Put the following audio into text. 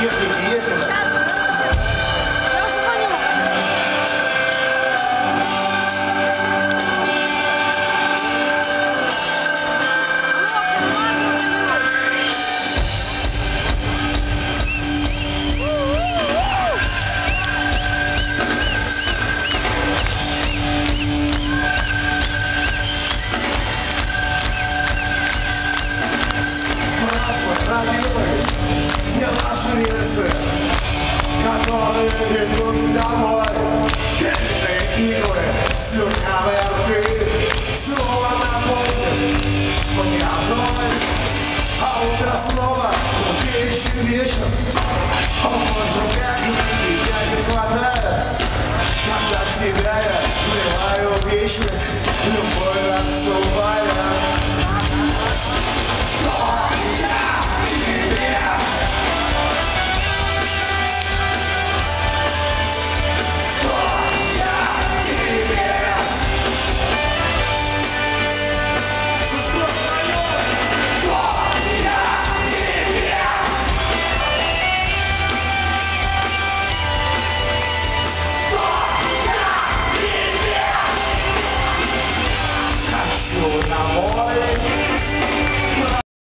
техники есть у нас? Bravo, bravo все наши рельсы, которые ведут домой. Длинные иглы, слюнявые рты, слово напомнит мне о доме. А утро снова убеющий вечер, о боже, как и тебя не хватает, когда тебя я вливаю в вечность, любой раз. na mão.